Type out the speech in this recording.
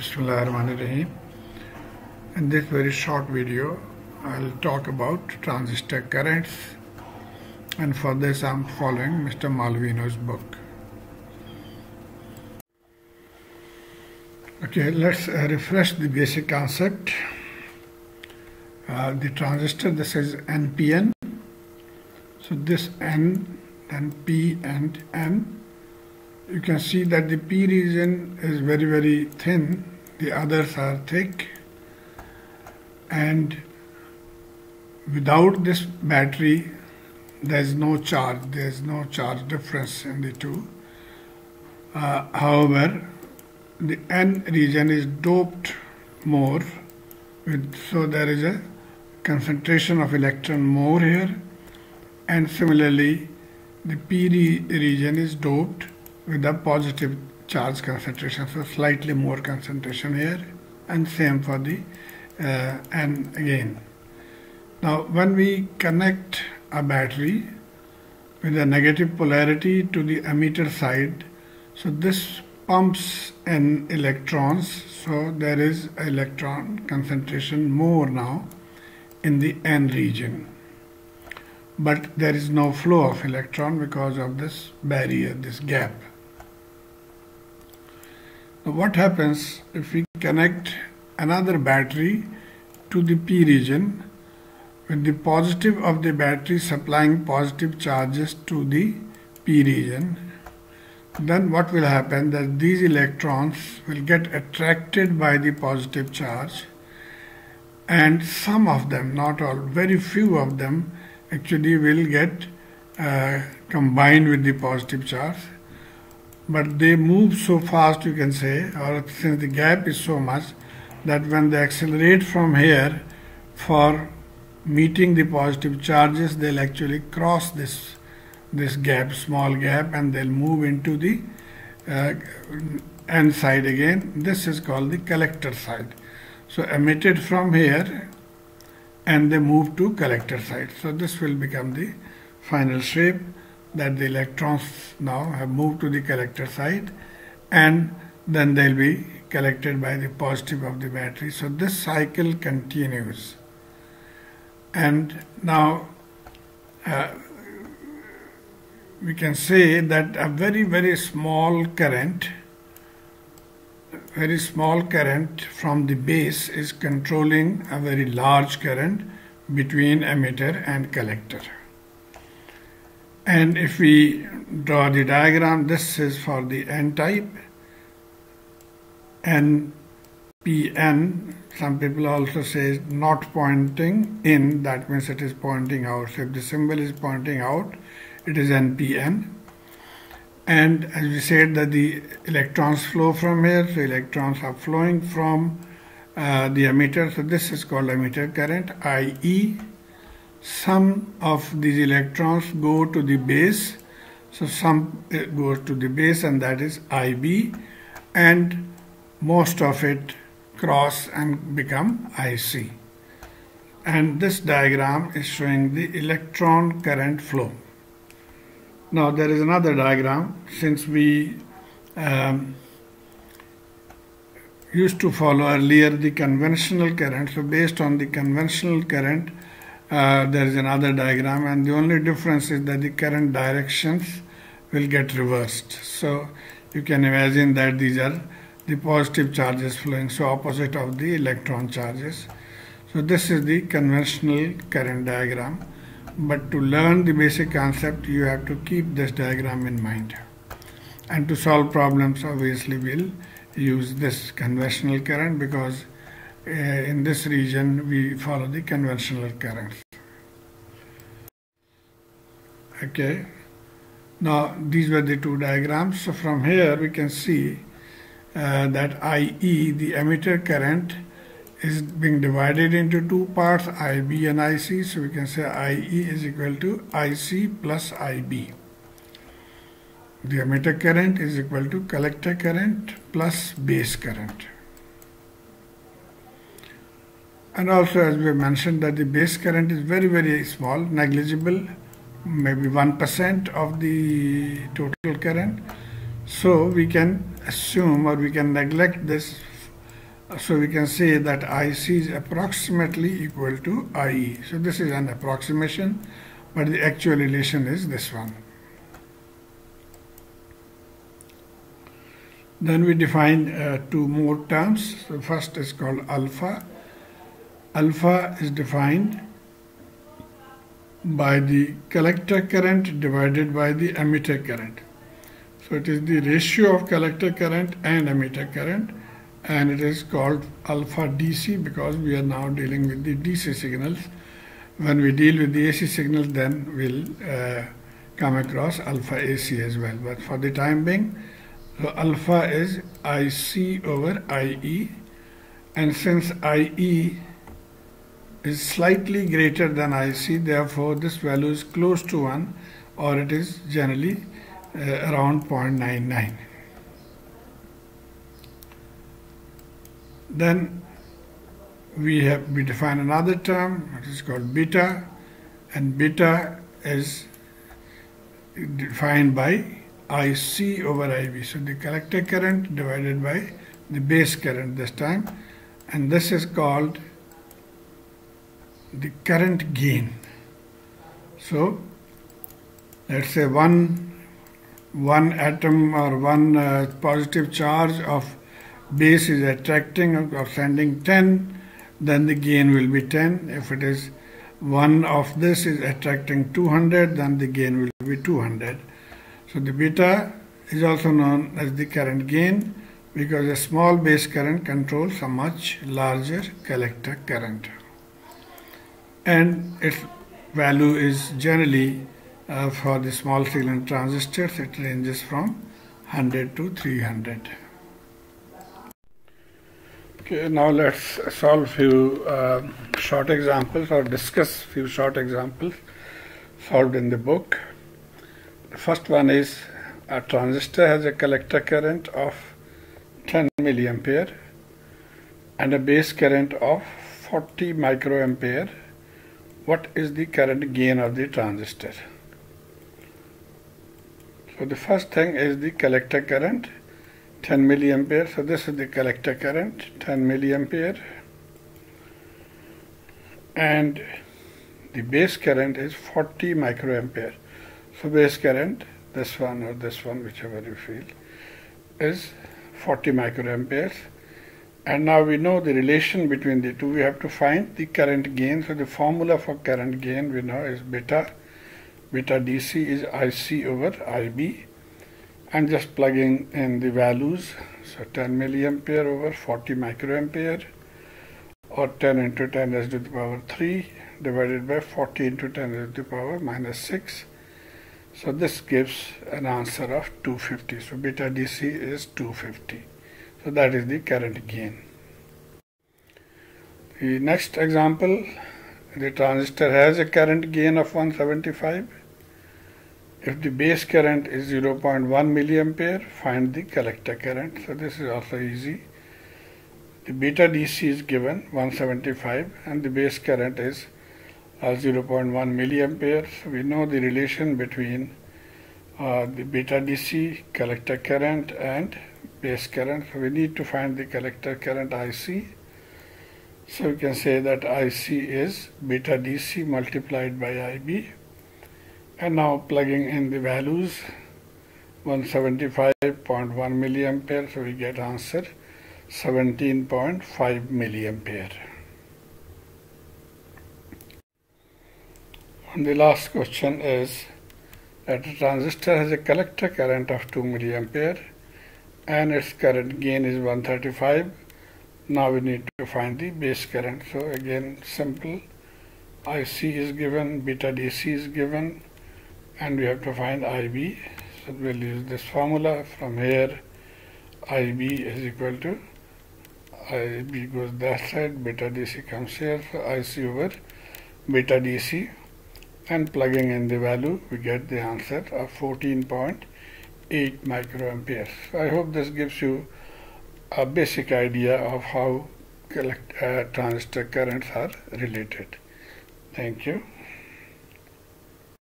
Bismillahirrahmanirrahim. In this very short video, I'll talk about transistor currents and for this I'm following Mr. Malvino's book. Okay, let's uh, refresh the basic concept. Uh, the transistor, this is NPN. So this N, then P and N you can see that the P region is very very thin. The others are thick. And without this battery there is no charge. There is no charge difference in the two. Uh, however the N region is doped more with, so there is a concentration of electron more here. And similarly the P region is doped with a positive charge concentration so slightly more concentration here and same for the uh, N again. Now when we connect a battery with a negative polarity to the emitter side so this pumps in electrons so there is electron concentration more now in the N region. But there is no flow of electron because of this barrier this gap now what happens if we connect another battery to the P region with the positive of the battery supplying positive charges to the P region? Then what will happen? That these electrons will get attracted by the positive charge. And some of them not all very few of them actually will get uh, combined with the positive charge but they move so fast you can say or since the gap is so much that when they accelerate from here for meeting the positive charges they'll actually cross this this gap small gap and they'll move into the uh, n side again. This is called the collector side. So emitted from here and they move to collector side. So this will become the final shape that the electrons now have moved to the collector side and then they'll be collected by the positive of the battery. So this cycle continues. And now uh, we can say that a very very small current very small current from the base is controlling a very large current between emitter and collector. And if we draw the diagram, this is for the n-type. N, P, N, some people also say not pointing in, that means it is pointing out. So if the symbol is pointing out, it is NPN. And as we said that the electrons flow from here, so electrons are flowing from uh, the emitter. So this is called emitter current, IE some of these electrons go to the base. So some uh, goes to the base and that is IB and most of it cross and become IC and this diagram is showing the electron current flow. Now there is another diagram. Since we um, used to follow earlier the conventional current so based on the conventional current uh, there is another diagram and the only difference is that the current directions will get reversed. So you can imagine that these are the positive charges flowing so opposite of the electron charges. So this is the conventional current diagram but to learn the basic concept you have to keep this diagram in mind. And to solve problems obviously we'll use this conventional current because in this region we follow the conventional currents. Okay. Now these were the two diagrams. So from here we can see uh, that IE, the emitter current, is being divided into two parts, IB and IC. So we can say IE is equal to IC plus IB. The emitter current is equal to collector current plus base current and also as we mentioned that the base current is very very small negligible maybe 1% of the total current so we can assume or we can neglect this So we can say that IC is approximately equal to IE. So this is an approximation, but the actual relation is this one. Then we define uh, two more terms. The first is called alpha. Alpha is defined by the collector current divided by the emitter current. So it is the ratio of collector current and emitter current and it is called alpha DC because we are now dealing with the DC signals. When we deal with the AC signals then we'll uh, come across alpha AC as well. But for the time being, so alpha is IC over IE and since IE is slightly greater than IC therefore this value is close to 1 or it is generally uh, around 0.99. Then we have we define another term it is called beta and beta is defined by IC over IB. So the collector current divided by the base current this time and this is called the current gain. So let's say one one atom or one uh, positive charge of base is attracting or sending 10 then the gain will be 10 if it is one of this is attracting 200 then the gain will be 200 so the beta is also known as the current gain because a small base current controls a much larger collector current and its value is generally uh, for the small signal transistors it ranges from 100 to 300 okay now let's solve few uh, short examples or discuss few short examples solved in the book. The first one is a transistor has a collector current of 10 milliampere and a base current of 40 microampere what is the current gain of the transistor so the first thing is the collector current 10 milliampere. So this is the collector current 10 milliampere and the base current is 40 microampere. So base current this one or this one whichever you feel is 40 microamperes and now we know the relation between the two. We have to find the current gain. So the formula for current gain we know is beta. Beta DC is IC over IB. And just plugging in the values. So 10 milliampere over 40 microampere. Or 10 into 10 raised to the power 3 divided by 40 into 10 raised to the power minus 6 so this gives an answer of 250 so beta DC is 250 so that is the current gain the next example the transistor has a current gain of 175 if the base current is 0.1 milliampere, find the collector current. So this is also easy. The beta DC is given 175 and the base current is uh, 0.1 milliampere. So we know the relation between uh, the beta DC collector current and base current. We need to find the collector current IC. So we can say that IC is beta DC multiplied by IB and now plugging in the values 175.1 milliampere so we get answer 17.5 milliampere and the last question is that a transistor has a collector current of 2 milliampere and its current gain is 135 now we need to find the base current so again simple IC is given beta DC is given and we have to find IB. So we'll use this formula from here. IB is equal to IB goes that side, beta DC comes here, so IC over beta DC and plugging in the value we get the answer of 14.8 microamperes. I hope this gives you a basic idea of how collect, uh, transistor currents are related. Thank you.